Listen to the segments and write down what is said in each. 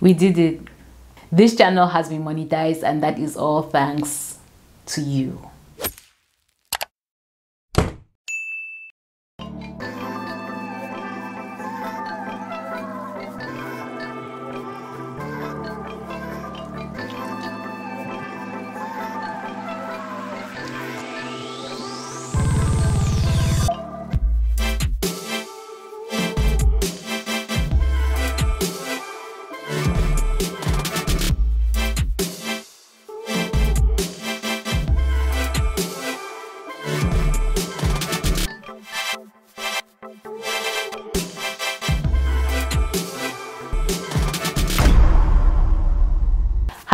We did it. This channel has been monetized and that is all thanks to you.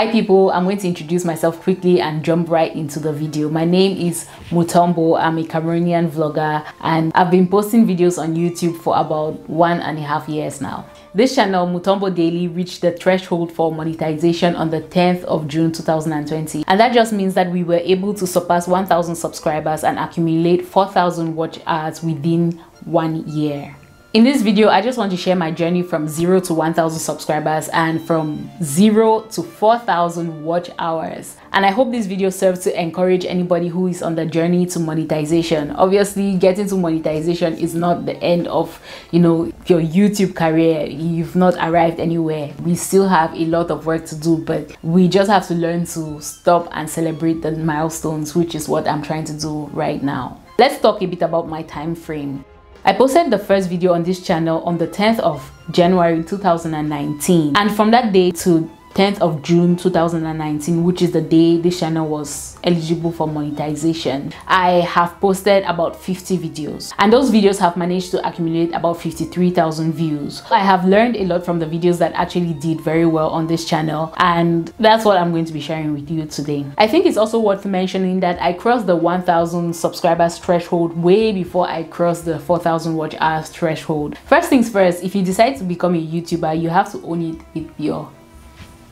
Hi people, I'm going to introduce myself quickly and jump right into the video. My name is Mutombo, I'm a Cameroonian vlogger and I've been posting videos on YouTube for about one and a half years now. This channel, Mutombo Daily, reached the threshold for monetization on the 10th of June 2020 and that just means that we were able to surpass 1000 subscribers and accumulate 4000 watch hours within one year. In this video, I just want to share my journey from 0 to 1000 subscribers and from 0 to 4000 watch hours. And I hope this video serves to encourage anybody who is on the journey to monetization. Obviously, getting to monetization is not the end of, you know, your YouTube career. You've not arrived anywhere. We still have a lot of work to do, but we just have to learn to stop and celebrate the milestones, which is what I'm trying to do right now. Let's talk a bit about my time frame. I posted the first video on this channel on the 10th of January 2019 and from that day to 10th of June 2019 which is the day this channel was eligible for monetization. I have posted about 50 videos and those videos have managed to accumulate about 53,000 views. I have learned a lot from the videos that actually did very well on this channel and that's what I'm going to be sharing with you today. I think it's also worth mentioning that I crossed the 1000 subscribers threshold way before I crossed the 4000 watch hours threshold. First things first if you decide to become a YouTuber you have to own it with your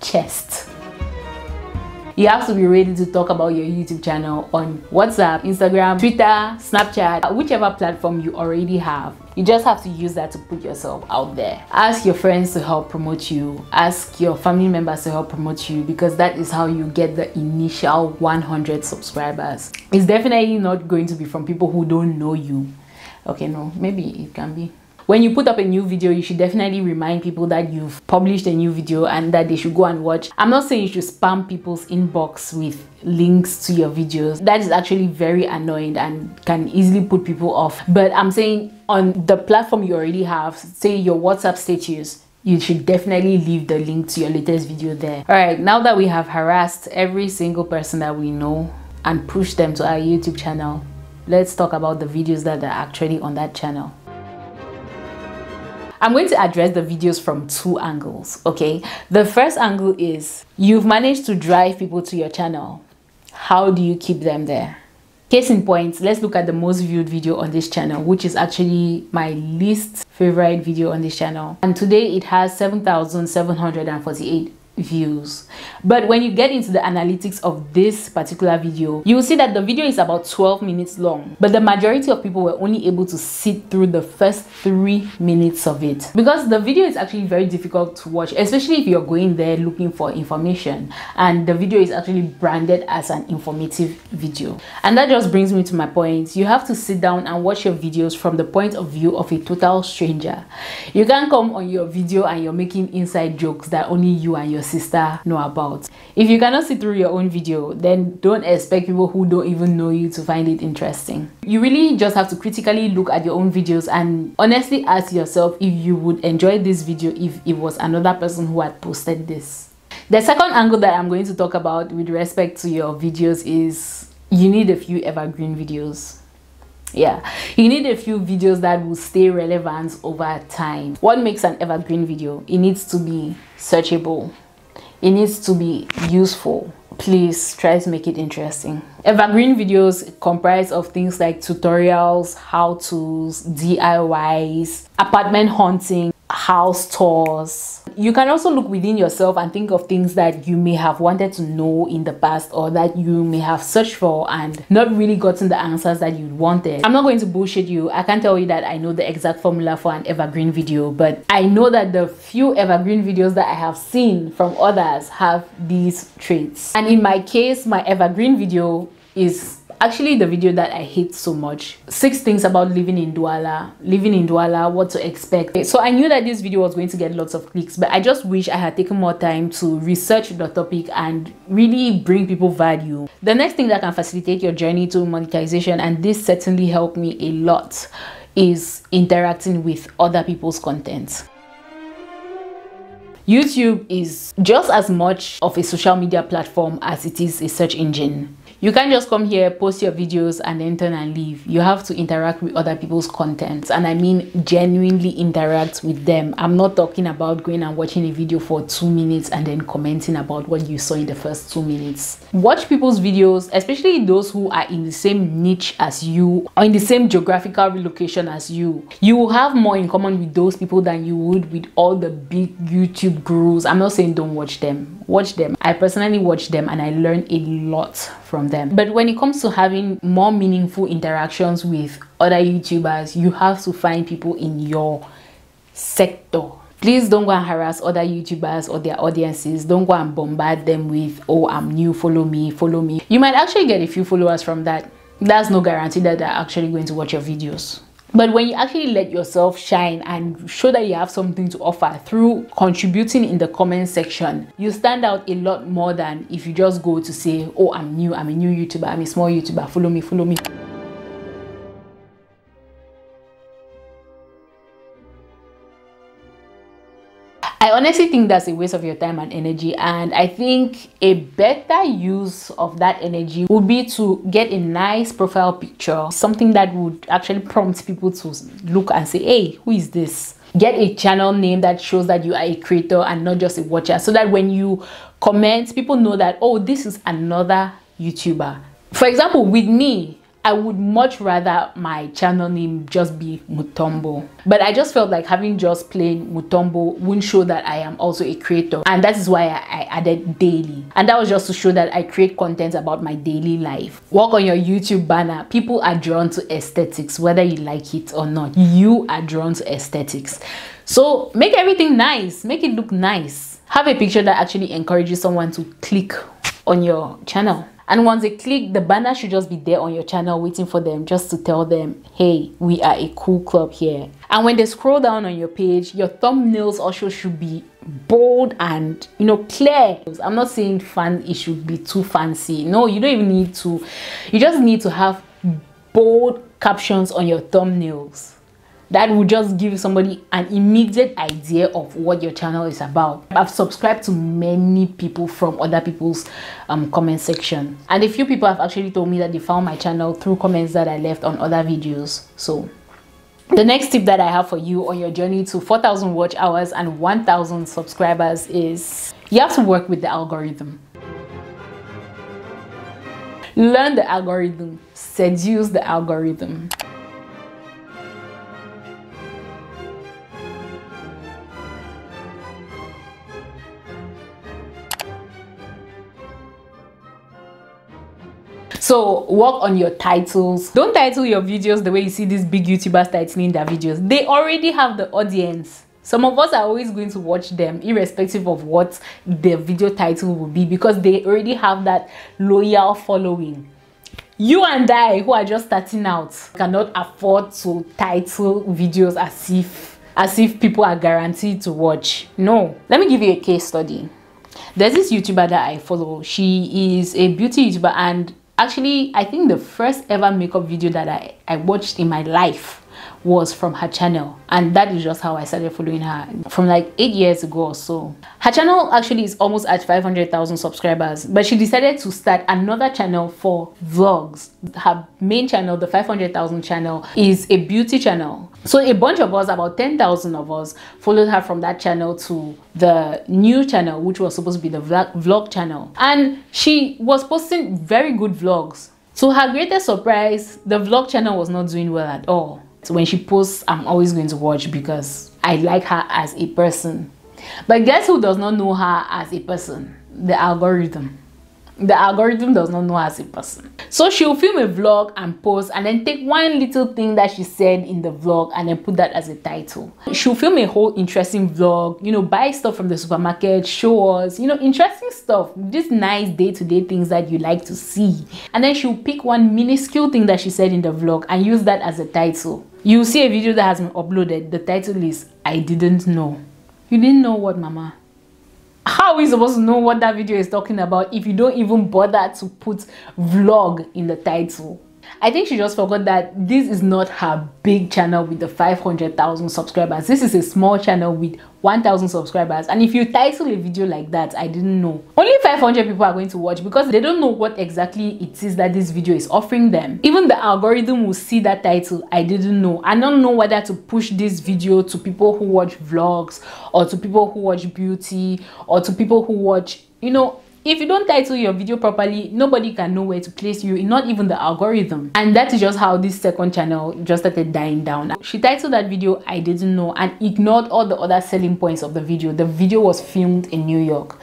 chest. You have to be ready to talk about your YouTube channel on WhatsApp, Instagram, Twitter, Snapchat, whichever platform you already have. You just have to use that to put yourself out there. Ask your friends to help promote you. Ask your family members to help promote you because that is how you get the initial 100 subscribers. It's definitely not going to be from people who don't know you. Okay, no, maybe it can be when you put up a new video you should definitely remind people that you've published a new video and that they should go and watch. I'm not saying you should spam people's inbox with links to your videos. That is actually very annoying and can easily put people off. But i'm saying on the platform you already have say your whatsapp status you should definitely leave the link to your latest video there. All right now that we have harassed every single person that we know and pushed them to our youtube channel let's talk about the videos that are actually on that channel I'm going to address the videos from two angles, okay? The first angle is you've managed to drive people to your channel. How do you keep them there? Case in point, let's look at the most viewed video on this channel, which is actually my least favorite video on this channel. And today it has 7,748 views. But when you get into the analytics of this particular video you will see that the video is about 12 minutes long but the majority of people were only able to sit through the first three minutes of it. Because the video is actually very difficult to watch especially if you're going there looking for information and the video is actually branded as an informative video. And that just brings me to my point. You have to sit down and watch your videos from the point of view of a total stranger. You can't come on your video and you're making inside jokes that only you and your sister know about. If you cannot see through your own video, then don't expect people who don't even know you to find it interesting. You really just have to critically look at your own videos and honestly ask yourself if you would enjoy this video if it was another person who had posted this. The second angle that I'm going to talk about with respect to your videos is you need a few evergreen videos yeah you need a few videos that will stay relevant over time what makes an evergreen video it needs to be searchable it needs to be useful. Please try to make it interesting. Evergreen videos comprise of things like tutorials how to's diys apartment hunting house tours. You can also look within yourself and think of things that you may have wanted to know in the past or that you may have searched for and not really gotten the answers that you wanted. I'm not going to bullshit you. I can't tell you that I know the exact formula for an evergreen video, but I know that the few evergreen videos that I have seen from others have these traits. And in my case, my evergreen video is actually the video that I hate so much. Six things about living in Douala, living in Douala, what to expect. So I knew that this video was going to get lots of clicks, but I just wish I had taken more time to research the topic and really bring people value. The next thing that can facilitate your journey to monetization, and this certainly helped me a lot, is interacting with other people's content. YouTube is just as much of a social media platform as it is a search engine. You can't just come here, post your videos and then turn and leave. You have to interact with other people's content. And I mean genuinely interact with them. I'm not talking about going and watching a video for two minutes and then commenting about what you saw in the first two minutes. Watch people's videos, especially those who are in the same niche as you or in the same geographical location as you. You will have more in common with those people than you would with all the big YouTube gurus. I'm not saying don't watch them watch them. I personally watch them and I learn a lot from them. But when it comes to having more meaningful interactions with other YouTubers, you have to find people in your sector. Please don't go and harass other YouTubers or their audiences. Don't go and bombard them with, oh, I'm new, follow me, follow me. You might actually get a few followers from that. That's no guarantee that they're actually going to watch your videos. But when you actually let yourself shine and show that you have something to offer through contributing in the comment section, you stand out a lot more than if you just go to say, oh, I'm new, I'm a new YouTuber, I'm a small YouTuber, follow me, follow me. I honestly think that's a waste of your time and energy and I think a better use of that energy would be to get a nice profile picture, something that would actually prompt people to look and say, hey, who is this? Get a channel name that shows that you are a creator and not just a watcher so that when you comment, people know that, oh, this is another YouTuber. For example, with me, I would much rather my channel name just be Mutombo. But I just felt like having just plain Mutombo wouldn't show that I am also a creator. And that is why I, I added daily. And that was just to show that I create content about my daily life. Work on your YouTube banner. People are drawn to aesthetics, whether you like it or not. You are drawn to aesthetics. So make everything nice. Make it look nice. Have a picture that actually encourages someone to click on your channel and once they click the banner should just be there on your channel waiting for them just to tell them hey we are a cool club here. And when they scroll down on your page your thumbnails also should be bold and you know clear. I'm not saying fun it should be too fancy. No you don't even need to. You just need to have bold captions on your thumbnails that will just give somebody an immediate idea of what your channel is about. I've subscribed to many people from other people's um, comment section and a few people have actually told me that they found my channel through comments that I left on other videos. So the next tip that I have for you on your journey to 4,000 watch hours and 1,000 subscribers is you have to work with the algorithm. Learn the algorithm, seduce the algorithm. So work on your titles. Don't title your videos the way you see these big YouTubers titling their videos. They already have the audience. Some of us are always going to watch them irrespective of what the video title will be because they already have that loyal following. You and I who are just starting out cannot afford to title videos as if as if people are guaranteed to watch. No. Let me give you a case study. There's this YouTuber that I follow. She is a beauty YouTuber and actually i think the first ever makeup video that i i watched in my life was from her channel. And that is just how i started following her. From like eight years ago or so. Her channel actually is almost at 500,000 subscribers. But she decided to start another channel for vlogs. Her main channel the 500,000 channel is a beauty channel. So a bunch of us about 10,000 of us followed her from that channel to the new channel which was supposed to be the vlog, vlog channel. And she was posting very good vlogs. To her greatest surprise the vlog channel was not doing well at all so when she posts i'm always going to watch because i like her as a person. But guess who does not know her as a person? The algorithm the algorithm does not know as a person. So she'll film a vlog and post and then take one little thing that she said in the vlog and then put that as a title. She'll film a whole interesting vlog, you know, buy stuff from the supermarket, show us, you know, interesting stuff, just nice day-to-day -day things that you like to see. And then she'll pick one minuscule thing that she said in the vlog and use that as a title. You'll see a video that has been uploaded. The title is I didn't know. You didn't know what, mama? How are we supposed to know what that video is talking about if you don't even bother to put vlog in the title I think she just forgot that this is not her big channel with the 500,000 subscribers. This is a small channel with 1,000 subscribers. And if you title a video like that, I didn't know. Only 500 people are going to watch because they don't know what exactly it is that this video is offering them. Even the algorithm will see that title, I didn't know. I don't know whether to push this video to people who watch vlogs or to people who watch beauty or to people who watch, you know, if you don't title your video properly nobody can know where to place you not even the algorithm. And that is just how this second channel just started dying down. She titled that video i didn't know and ignored all the other selling points of the video. The video was filmed in new york.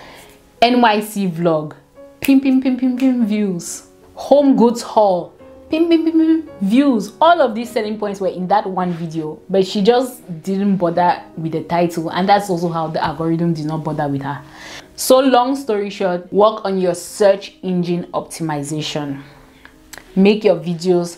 Nyc vlog. Pim pim pim pim pim views. Home goods haul. Pim, pim, pim, pim, views. All of these selling points were in that one video. But she just didn't bother with the title. And that's also how the algorithm did not bother with her so long story short work on your search engine optimization. Make your videos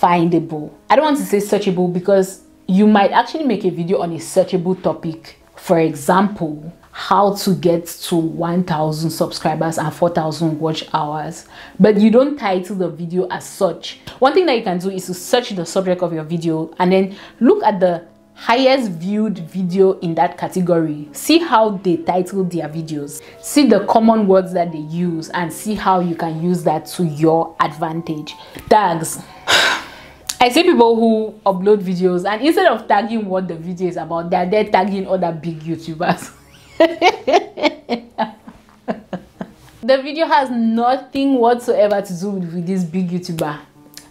findable. I don't want to say searchable because you might actually make a video on a searchable topic. For example how to get to 1000 subscribers and 4000 watch hours. But you don't title the video as such. One thing that you can do is to search the subject of your video and then look at the highest viewed video in that category see how they title their videos see the common words that they use and see how you can use that to your advantage tags I see people who upload videos and instead of tagging what the video is about, they're there tagging other big YouTubers. the video has nothing whatsoever to do with this big YouTuber.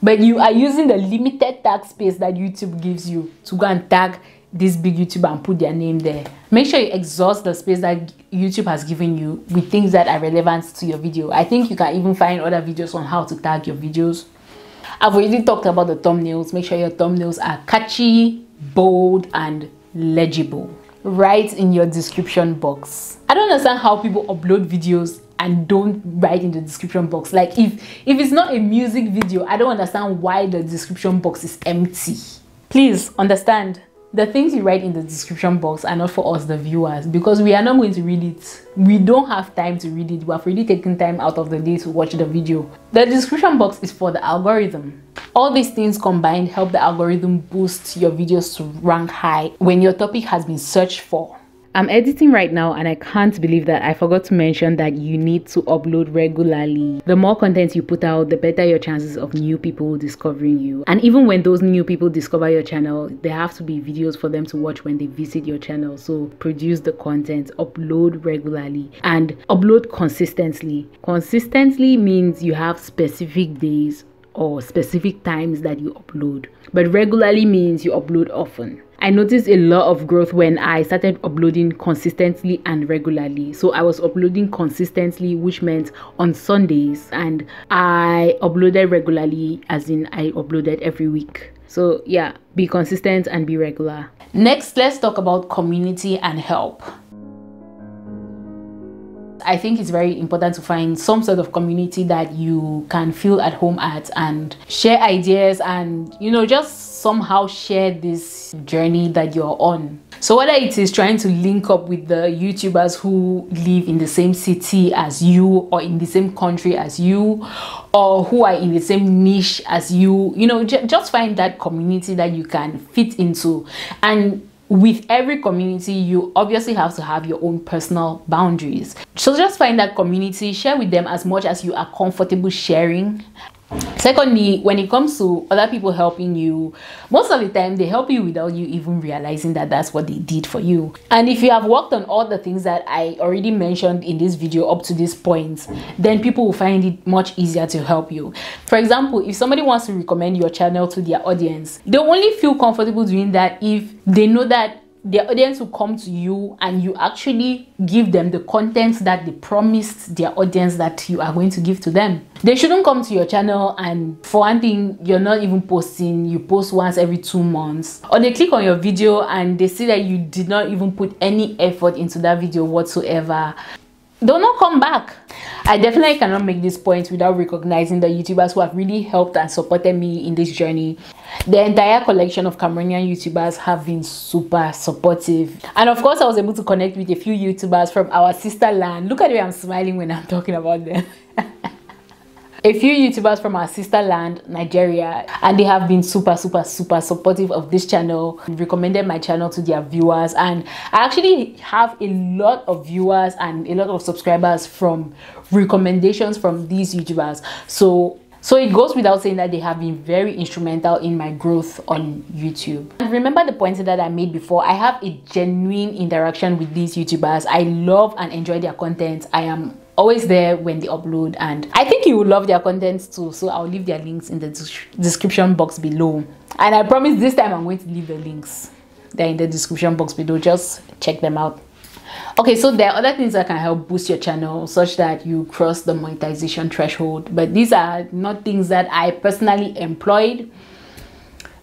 But you are using the limited tag space that YouTube gives you to go and tag this big YouTuber and put their name there. Make sure you exhaust the space that YouTube has given you with things that are relevant to your video. I think you can even find other videos on how to tag your videos. I've already talked about the thumbnails. Make sure your thumbnails are catchy, bold, and legible write in your description box i don't understand how people upload videos and don't write in the description box. Like if if it's not a music video i don't understand why the description box is empty. Please understand. The things you write in the description box are not for us the viewers because we are not going to read it. We don't have time to read it. We have already taken time out of the day to watch the video. The description box is for the algorithm. All these things combined help the algorithm boost your videos to rank high when your topic has been searched for I'm editing right now and I can't believe that I forgot to mention that you need to upload regularly. The more content you put out, the better your chances of new people discovering you. And even when those new people discover your channel, there have to be videos for them to watch when they visit your channel. So produce the content, upload regularly and upload consistently. Consistently means you have specific days or specific times that you upload, but regularly means you upload often. I noticed a lot of growth when I started uploading consistently and regularly. So I was uploading consistently, which meant on Sundays, and I uploaded regularly, as in I uploaded every week. So yeah, be consistent and be regular. Next, let's talk about community and help. I think it's very important to find some sort of community that you can feel at home at and share ideas and you know just somehow share this journey that you're on. So whether it is trying to link up with the YouTubers who live in the same city as you or in the same country as you or who are in the same niche as you, you know, just find that community that you can fit into and with every community you obviously have to have your own personal boundaries. So just find that community share with them as much as you are comfortable sharing secondly when it comes to other people helping you most of the time they help you without you even realizing that that's what they did for you and if you have worked on all the things that i already mentioned in this video up to this point then people will find it much easier to help you for example if somebody wants to recommend your channel to their audience they'll only feel comfortable doing that if they know that their audience will come to you and you actually give them the content that they promised their audience that you are going to give to them. They shouldn't come to your channel and for one thing, you're not even posting, you post once every two months. Or they click on your video and they see that you did not even put any effort into that video whatsoever. They'll not come back. I definitely cannot make this point without recognizing the youtubers who have really helped and supported me in this journey. The entire collection of cameroonian youtubers have been super supportive. And of course i was able to connect with a few youtubers from our sister land. Look at the way i'm smiling when i'm talking about them a few youtubers from our sister land nigeria and they have been super super super supportive of this channel recommended my channel to their viewers and i actually have a lot of viewers and a lot of subscribers from recommendations from these youtubers so so it goes without saying that they have been very instrumental in my growth on YouTube. And remember the point that I made before, I have a genuine interaction with these YouTubers. I love and enjoy their content. I am always there when they upload and i think you will love their content too so i'll leave their links in the description box below. And i promise this time i'm going to leave the links they're in the description box below just check them out. Okay so there are other things that can help boost your channel such that you cross the monetization threshold but these are not things that i personally employed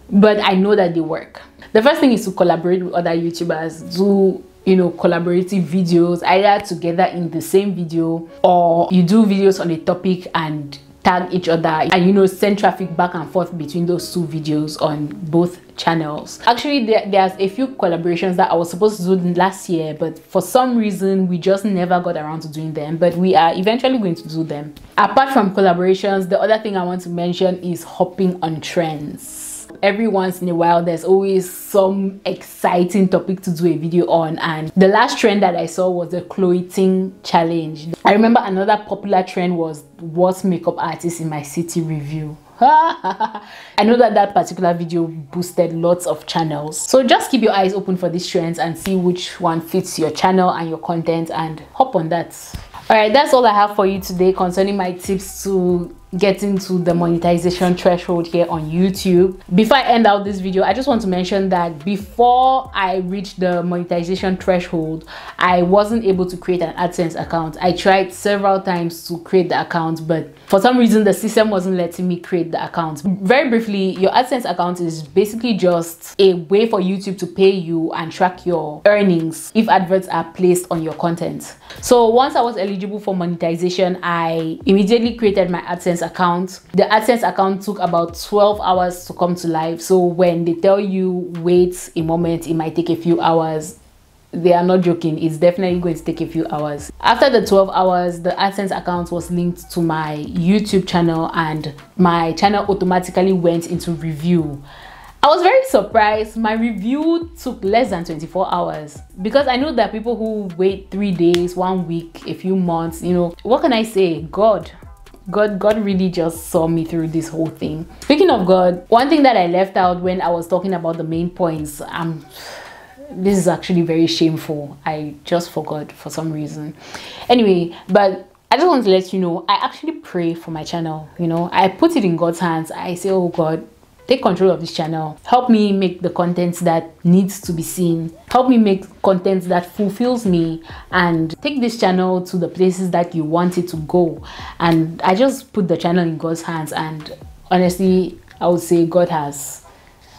but i know that they work. The first thing is to collaborate with other youtubers do you know collaborative videos either together in the same video or you do videos on a topic and tag each other. And you know send traffic back and forth between those two videos on both channels. Actually there, there's a few collaborations that i was supposed to do last year but for some reason we just never got around to doing them. But we are eventually going to do them. Apart from collaborations the other thing i want to mention is hopping on trends every once in a while there's always some exciting topic to do a video on and the last trend that i saw was the clothing challenge i remember another popular trend was worst makeup artist in my city review I know that that particular video boosted lots of channels. So just keep your eyes open for these trends and see which one fits your channel and your content and hop on that. Alright, that's all I have for you today concerning my tips to getting to the monetization threshold here on YouTube. Before I end out this video, I just want to mention that before I reached the monetization threshold, I wasn't able to create an AdSense account. I tried several times to create the account, but for some reason the system wasn't letting me create the account. Very briefly, your AdSense account is basically just a way for YouTube to pay you and track your earnings if adverts are placed on your content. So once I was eligible for monetization, I immediately created my AdSense account. The AdSense account took about 12 hours to come to life. So when they tell you wait a moment, it might take a few hours they are not joking it's definitely going to take a few hours after the 12 hours the adsense account was linked to my youtube channel and my channel automatically went into review I was very surprised. My review took less than 24 hours because I know that people who wait three days, one week, a few months, you know, what can I say? God, God, God really just saw me through this whole thing. Speaking of God, one thing that I left out when I was talking about the main points, um, this is actually very shameful. I just forgot for some reason. Anyway, but I just want to let you know, I actually pray for my channel. You know, I put it in God's hands. I say, oh God, take control of this channel. Help me make the content that needs to be seen. Help me make content that fulfills me and take this channel to the places that you want it to go. And i just put the channel in god's hands and honestly i would say god has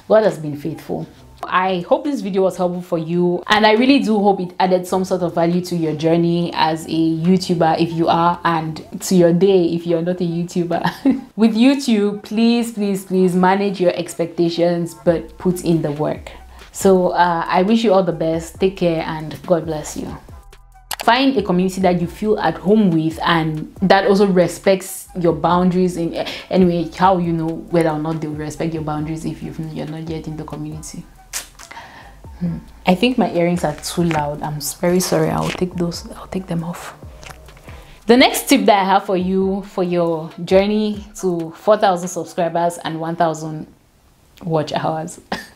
god has been faithful I hope this video was helpful for you and I really do hope it added some sort of value to your journey as a YouTuber if you are and to your day if you're not a YouTuber. With YouTube, please, please, please manage your expectations but put in the work. So uh, I wish you all the best. Take care and God bless you find a community that you feel at home with and that also respects your boundaries in anyway how you know whether or not they will respect your boundaries if you're not yet in the community I think my earrings are too loud. I'm very sorry. I'll take those, I'll take them off. The next tip that I have for you for your journey to 4,000 subscribers and 1,000 watch hours